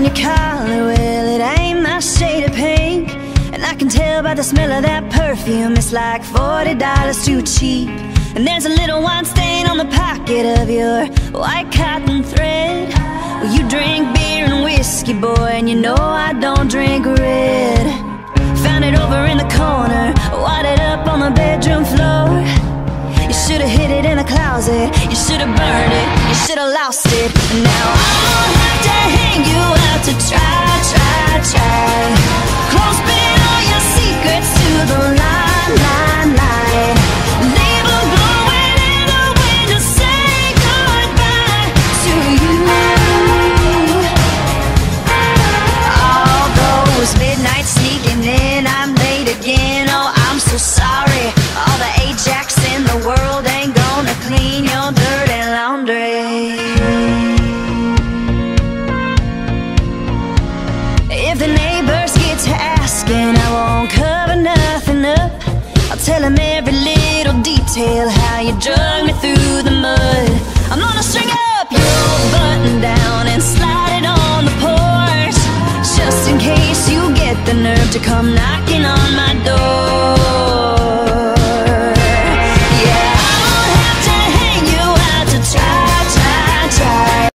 on your collar, well, it ain't my shade of pink. And I can tell by the smell of that perfume, it's like $40 too cheap. And there's a little wine stain on the pocket of your white cotton thread. Well, you drink beer and whiskey, boy, and you know I don't drink red. Found it over in the corner, wadded up on the bedroom floor. You should've hid it in the closet, you should've burned it, you should've tell him every little detail how you drug me through the mud. I'm gonna string up your button down and slide it on the porch. Just in case you get the nerve to come knocking on my door.